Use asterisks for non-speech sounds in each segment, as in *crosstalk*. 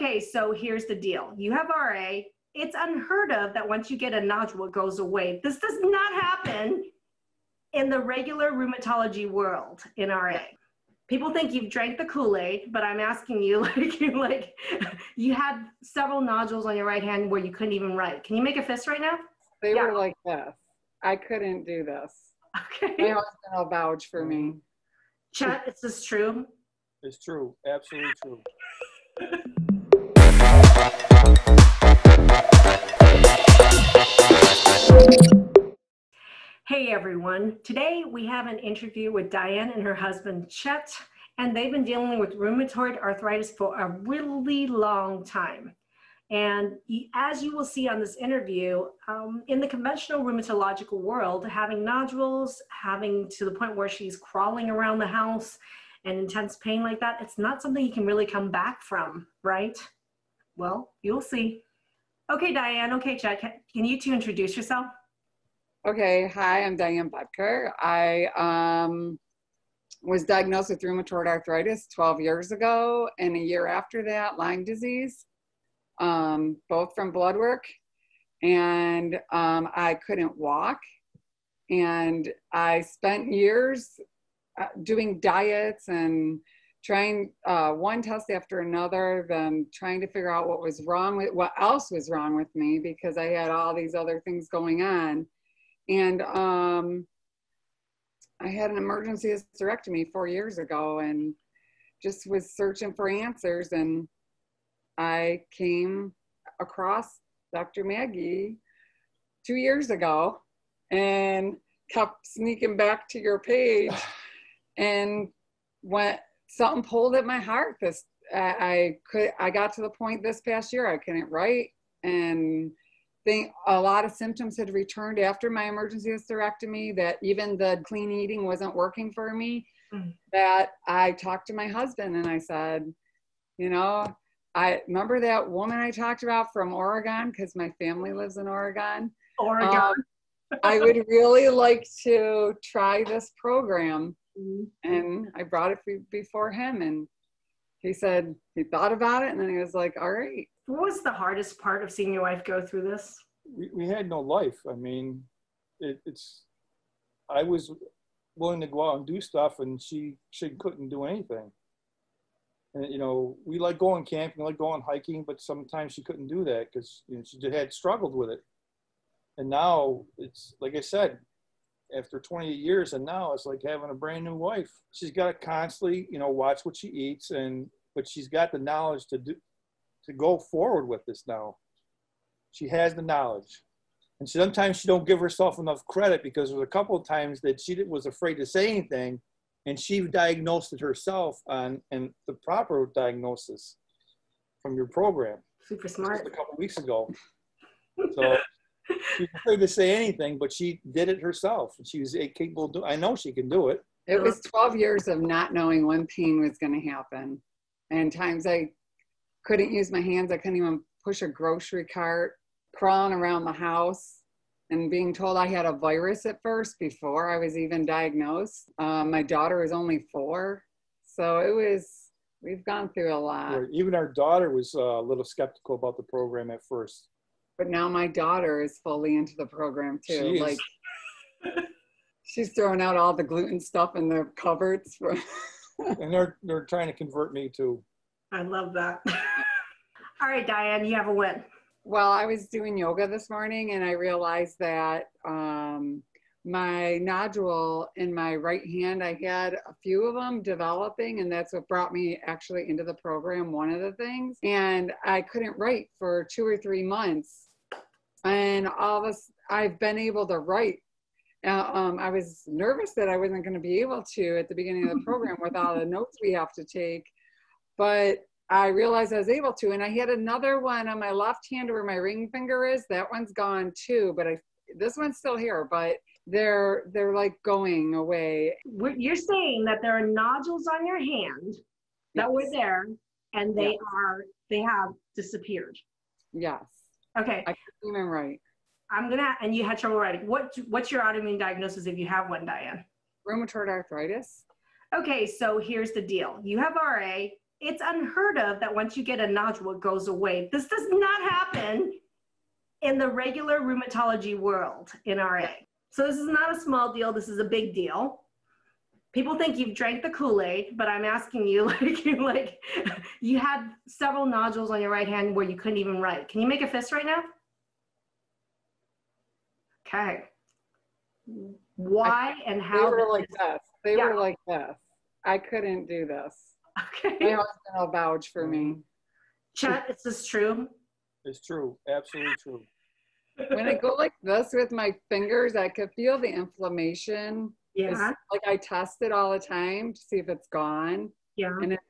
Okay, so here's the deal. You have RA. It's unheard of that once you get a nodule, it goes away. This does not happen in the regular rheumatology world in RA. People think you've drank the Kool-Aid, but I'm asking you, *laughs* like, you like, you had several nodules on your right hand where you couldn't even write. Can you make a fist right now? They Yeah. were like this. I couldn't do this. My Okay. husband will vouch for me. Chet, is this true? It's true. Absolutely true. *laughs* Hey everyone. Today we have an interview with Diane and her husband Chet, and they've been dealing with rheumatoid arthritis for a really long time. And as you will see on this interview, um, in the conventional rheumatological world, having nodules, having to the point where she's crawling around the house and intense pain like that, it's not something you can really come back from, right? Well, you'll see. Okay, Diane. Okay, can, can you two introduce yourself? Okay, hi, I'm Diane Butker. I um, was diagnosed with rheumatoid arthritis 12 years ago, and a year after that, Lyme disease, um, both from blood work. And um, I couldn't walk. And I spent years uh, doing diets and trying uh, one test after another, then trying to figure out what was wrong with what else was wrong with me because I had all these other things going on and um, I had an emergency hysterectomy four years ago and just was searching for answers. And I came across Dr. Maggie two years ago and kept sneaking back to your page *sighs* and went something pulled at my heart this I, I could i got to the point this past year i couldn't write and think a lot of symptoms had returned after my emergency hysterectomy that even the clean eating wasn't working for me Mm. that i talked to my husband and i said you know i remember that woman i talked about from oregon because my family lives in oregon Oregon. um, i would really like to try this program Mhm. and i brought it before him and he said he thought about it and then he was like all right What was the hardest part of seeing your wife go through this? We, we had no life. I mean, it, it's. I was willing to go out and do stuff, and she she couldn't do anything. And you know, we like going camping, like going hiking, but sometimes she couldn't do that because you know, she had struggled with it. And now it's like I said, after 28 years, and now it's like having a brand new wife. She's got to constantly, you know, watch what she eats, and but she's got the knowledge to do to go forward with this now. She has the knowledge, and sometimes she don't give herself enough credit because there's a couple of times that she didn't- was afraid to say anything, and she diagnosed it herself on and the proper diagnosis from your program Super just smart. a couple weeks ago. *laughs* So she's afraid to say anything, but she did it herself, she was capable. Do, I know she can do it. It was 12 years of not knowing when pain was going to happen. And times I couldn't use my hands. I couldn't even push a grocery cart, crawling around the house, and being told I had a virus at first before I was even diagnosed. Um, my daughter was only four. So it was, we've gone through a lot. Even our daughter was uh, a little skeptical about the program at first. But now my daughter is fully into the program too. She is. Like, she's throwing out all the gluten stuff in the cupboards. For *laughs* and they're they're trying to convert me too. I love that. *laughs* All right, Diane, you have a win. Well, I was doing yoga this morning and I realized that um, my nodule in my right hand, I had a few of them developing, and that's what brought me actually into the program. One of the things, and I couldn't write for two or three months, and all of us, I've been able to write. Uh, um, I was nervous that I wasn't going to be able to at the beginning of the *laughs* program with all the notes we have to take, but I realized I was able to, and I had another one on my left hand where my ring finger is. That one's gone too, but I this one's still here, but they're they're like going away. You're saying that there are nodules on your hand that were there and they Yes. are, they have disappeared. Yes, Okay, I can't even write. I'm gonna, and you had trouble writing. What, what's your autoimmune diagnosis if you have one, Diane? Rheumatoid arthritis. Okay, so here's the deal. You have RA. it's unheard of that once you get a nodule, it goes away. This does not happen in the regular rheumatology world in RA. So this is not a small deal. This is a big deal. People think you've drank the Kool-Aid, but I'm asking you, *laughs* like, you like, you had several nodules on your right hand where you couldn't even write. Can you make a fist right now? Okay. Why and how? They were like this- this. They Yeah. were like this. I couldn't do this. okay My Okay. husband will vouch for me. Mm-hmm. Chet, is this true? It's true. Absolutely true. When I go like this with my fingers, I could feel the inflammation. Yeah, like I test it all the time to see if it's gone. yeah. And it,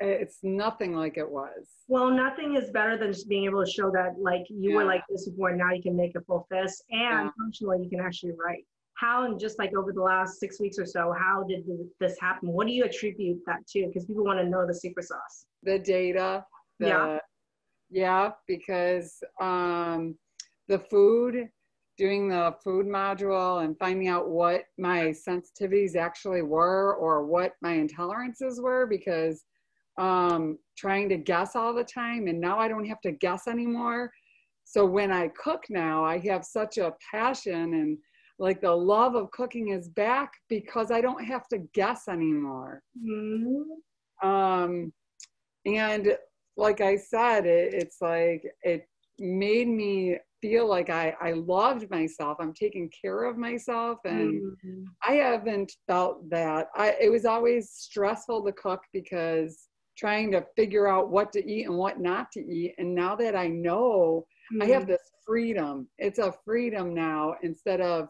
it's nothing like it was. Well, nothing is better than just being able to show that, like, you were like this before, now you can make a full fist, and Yeah. functionally, you can actually write. How, and just like over the last six weeks or so, how did this happen? What do you attribute that to? Because people want to know the secret sauce. The data. The, Yeah. Yeah, because um, the food, doing the food module and finding out what my sensitivities actually were or what my intolerances were because um, trying to guess all the time and now I don't have to guess anymore. So when I cook now, I have such a passion and like the love of cooking is back because I don't have to guess anymore. Mm-hmm. Um, and like I said, it, it's like it made me feel like I, I loved myself. I'm taking care of myself and Mhm. I haven't felt that. I it was always stressful to cook because trying to figure out what to eat and what not to eat. And now that I know, I have this freedom. It's a freedom now instead of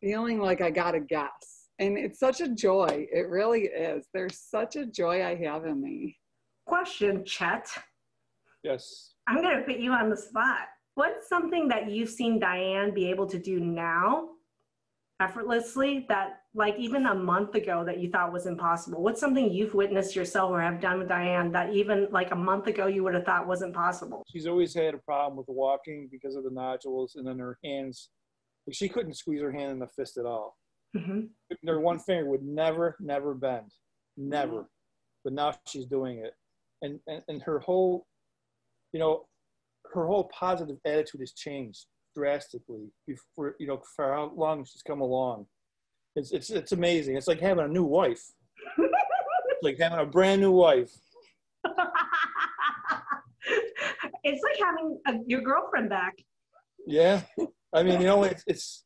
feeling like I gotta guess. And it's such a joy. It really is. There's such a joy I have in me. Question, Chet. Yes. I'm going to put you on the spot. What's something that you've seen Diane be able to do now effortlessly that, like, even a month ago that you thought was impossible? What's something you've witnessed yourself or have done with Diane that even like a month ago you would have thought wasn't possible? She's always had a problem with walking because of the nodules and then her hands. Like she couldn't squeeze her hand in the fist at all. Mhm. Her one finger would never, never bend. Never. But now she's doing it. And, and, and her whole, you know, her whole positive attitude has changed drastically before, you know, for how long she's come along. It's, it's, it's amazing. It's like having a new wife. *laughs* Like having a brand new wife. *laughs* it's like having a, your girlfriend back. Yeah. I mean, you know, *laughs* it's, it's,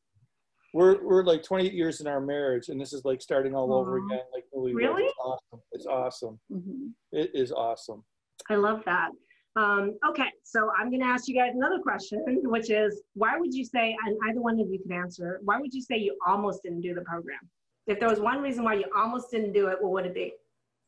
we're, we're like 28 years in our marriage and this is like starting all over again. Like. Really? It's awesome. It's awesome. Mhm. It is awesome. I love that. Um, okay, so I'm going to ask you guys another question, which is why would you say, and either one of you can answer, why would you say you almost didn't do the program? If there was one reason why you almost didn't do it, what would it be?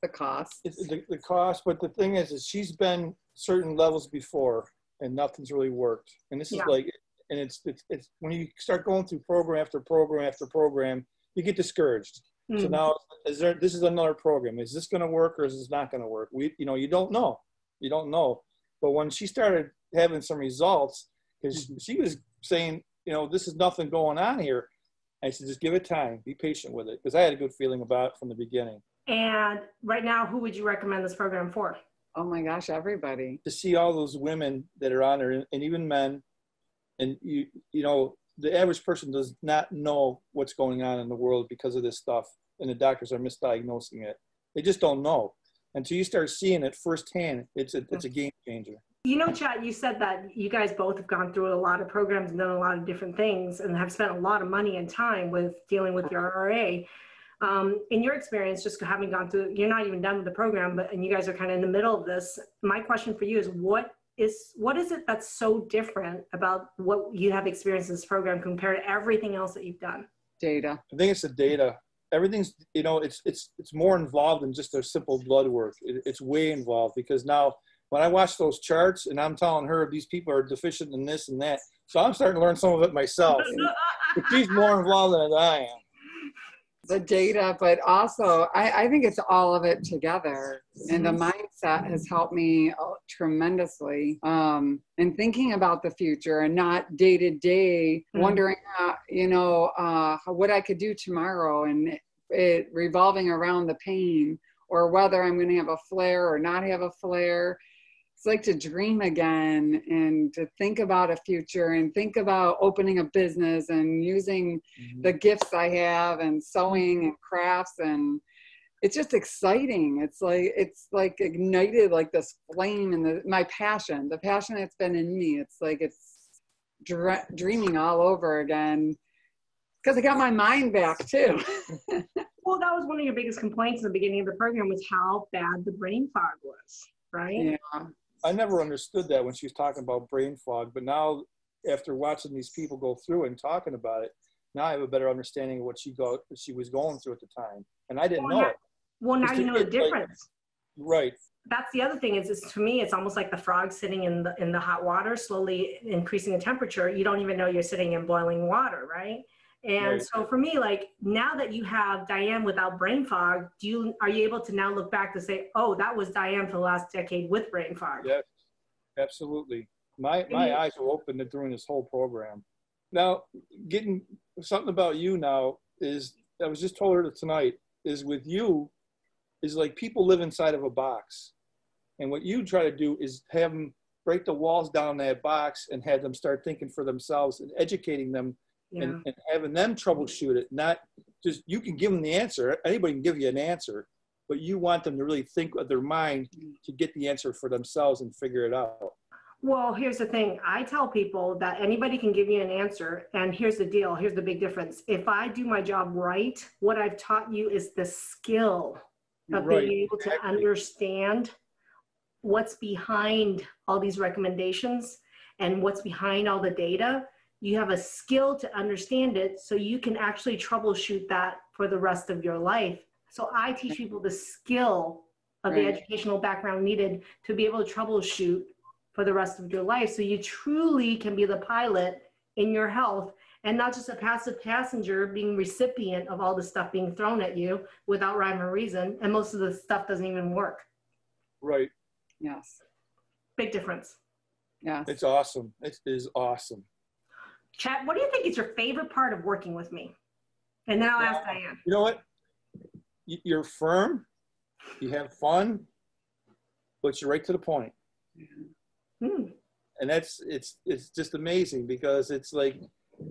The cost. It's the, the cost, but the thing is, is she's been certain levels before and nothing's really worked. And this is Yeah. like, and it's, it's, it's when you start going through program after program after program, you get discouraged. So Hmm. now is there, this is another program. Is this going to work or is this not going to work? We, you know, you don't know. You don't know. But when she started having some results, because mm-hmm. she was saying, you know, this is nothing going on here. I said, just give it time. Be patient with it. Because I had a good feeling about it from the beginning. And right now, who would you recommend this program for? Oh my gosh, everybody. to see all those women that are on there and, and even men and you you know the average person does not know what's going on in the world because of this stuff and the doctors are misdiagnosing it they just don't know until you start seeing it firsthand it's a, it's a game changer You know, Chet, you said that you guys both have gone through a lot of programs and done a lot of different things and have spent a lot of money and time with dealing with your RA. Um, in your experience, just having gone through, you're not even done with the program, but and you guys are kind of in the middle of this. My question for you is, what is what is it that's so different about what you have experienced in this program compared to everything else that you've done? Data. i think it's the data everything's you know it's it's it's more involved than just a simple blood work. It, it's way involved because now when i watch those charts and i'm telling her these people are deficient in this and that so i'm starting to learn some of it myself. *laughs* But she's more involved than i am the data, but also I, I think it's all of it together. And the Mm-hmm. mindset has helped me uh, tremendously um, in thinking about the future and not day to day Mhm. wondering, uh, you know, uh, what I could do tomorrow and it revolving around the pain or whether I'm going to have a flare or not have a flare. It's like to dream again and to think about a future and think about opening a business and using Mhm. the gifts I have and sewing and crafts and it's just exciting. It's like it's like ignited like this flame and the my passion, the passion that's been in me. It's like it's dre- dreaming all over again because I got my mind back too. *laughs* Well, that was one of your biggest complaints in the beginning of the program was how bad the brain fog was, right? yeah, I never understood that when she was talking about brain fog, but now after watching these people go through and talking about it, now I have a better understanding of what she go she was going through at the time, and I didn't Well, know yeah. it. Well, now you know the it's like- difference. Right. That's the other thing is, is to me, it's almost like the frog sitting in the in the hot water, slowly increasing the temperature. You don't even know you're sitting in boiling water, right? And Right. so for me, like now that you have Diane without brain fog, do you are you able to now look back to say, oh, that was Diane for the last decade with brain fog? Yes, absolutely. My my you- eyes were open during this whole program. Now, getting something about you now is I was just told her tonight is with you is like people live inside of a box, and what you try to do is have them break the walls down that box and have them start thinking for themselves and educating them Yeah. and, and having them troubleshoot it. Not just you can give them the answer. Anybody can give you an answer, but you want them to really think with their mind to get the answer for themselves and figure it out. Well, here's the thing. I tell people that anybody can give you an answer. And here's the deal. Here's the big difference. If I do my job right, what I've taught you is the skill of Right, being able to exactly. understand what's behind all these recommendations and what's behind all the data. You have a skill to understand it so you can actually troubleshoot that for the rest of your life. So I teach people the skill of the educational background needed to be able to troubleshoot for the rest of your life. So you truly can be the pilot in your health and not just a passive passenger being recipient of all the stuff being thrown at you without rhyme or reason. And most of the stuff doesn't even work. Right. yes, Big difference. yes. It's awesome. It is awesome. Chet, what do you think is your favorite part of working with me? And then I'll ask Diane. You know what? You're firm. You have fun, but you're right to the point. Hmm. and that's it's it's just amazing because it's like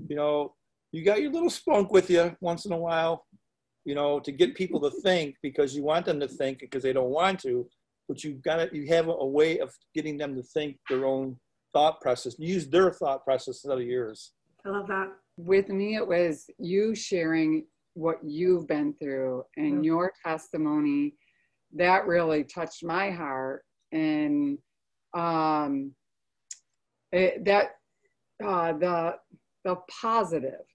you know you got your little spunk with you once in a while you know to get people to *laughs* think because you want them to think because they don't want to but you've got to you have a way of getting them to think their own thought process use their thought process instead of yours I love that. with me it was you sharing what you've been through and Mm. your testimony that really touched my heart and um it, that uh the the positive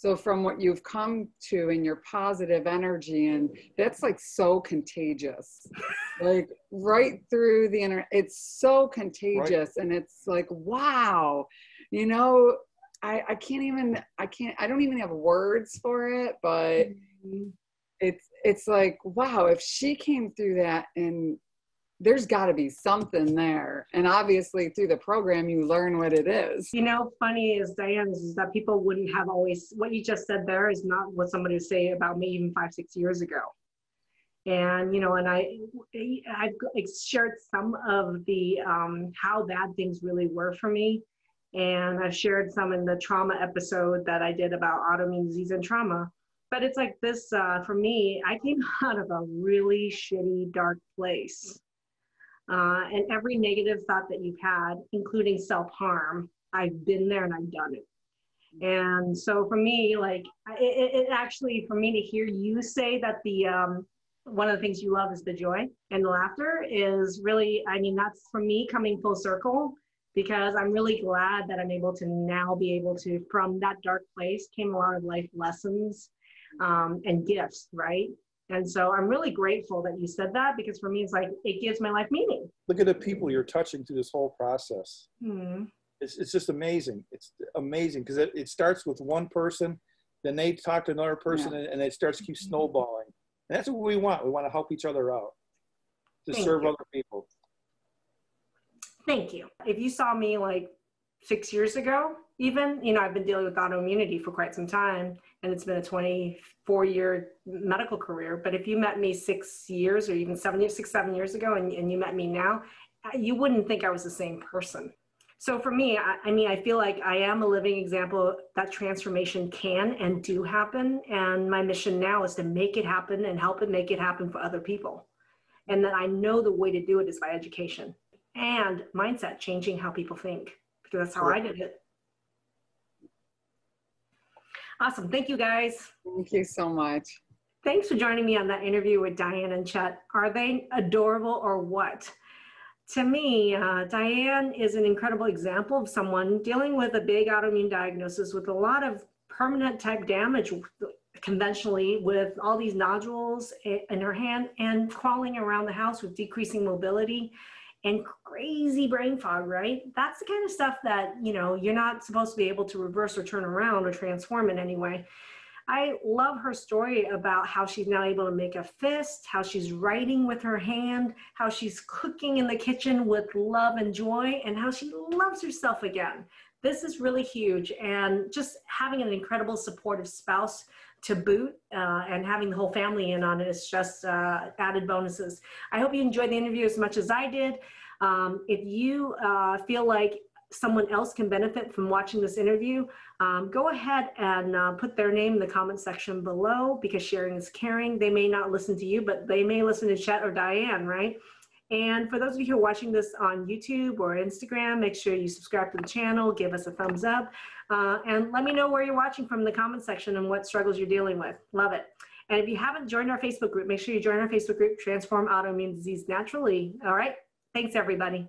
so from what you've come to and your positive energy and that's like so contagious. Like right through the internet it's so contagious and it's like wow you know I, I can't even I can't I don't even have words for it, but mm-hmm. it's it's like wow if she came through that and there's got to be something there and obviously through the program you learn what it is You know, funny is Diane is, is that people wouldn't have always what you just said there is not what somebody would say about me even five, six years ago. And you know, and I I've shared some of the um, how bad things really were for me, and I've shared some in the trauma episode that I did about autoimmune disease and trauma. But it's like this uh, for me. I came *laughs* out of a really shitty, dark place. Uh, and every negative thought that you've had, including self harm, I've been there and I've done it. And so for me, like it, it actually, for me to hear you say that the um, one of the things you love is the joy and the laughter is really, I mean, that's for me coming full circle because I'm really glad that I'm able to now be able to, from that dark place, came a lot of life lessons um, and gifts, right? And so I'm really grateful that you said that because for me, it's like it gives my life meaning. look at the people you're touching through this whole process Hmm. it's, it's just amazing it's amazing because it, it starts with one person then they talk to another person and, and it starts to keep snowballing and that's what we want we want to help each other out to Thank serve you. other people Thank you. If you saw me like six years ago, even, you know, I've been dealing with autoimmunity for quite some time and it's been a 24 year medical career. But if you met me six years or even seven years, six, seven years ago and, and you met me now, you wouldn't think I was the same person. So for me, I, I, mean, I feel like I am a living example that transformation can and do happen. And my mission now is to make it happen and help it make it happen for other people. And that I know the way to do it is by education and mindset, changing how people think. Because that's how I did it. Awesome. Thank you guys. Thank you so much. Thanks for joining me on that interview with Diane and Chet. Are they adorable or what? to me, uh, Diane is an incredible example of someone dealing with a big autoimmune diagnosis with a lot of permanent type damage conventionally with all these nodules in her hand and crawling around the house with decreasing mobility and crazy brain fog, right? That's the kind of stuff that, you know, you're not supposed to be able to reverse or turn around or transform in any way. I love her story about how she's now able to make a fist, how she's writing with her hand, how she's cooking in the kitchen with love and joy, and how she loves herself again. This is really huge. And just having an incredible supportive spouse to boot uh, and having the whole family in on it is just uh, added bonuses. I hope you enjoyed the interview as much as I did. Um, if you uh, feel like someone else can benefit from watching this interview, um, go ahead and uh, put their name in the comment section below because sharing is caring. They may not listen to you, but they may listen to Chet or Diane, right? And for those of you who are watching this on YouTube or Instagram, make sure you subscribe to the channel, give us a thumbs up, uh, and let me know where you're watching from the comment section and what struggles you're dealing with. Love it. And if you haven't joined our Facebook group, make sure you join our Facebook group, Transform Autoimmune Disease Naturally. All right. Thanks, everybody.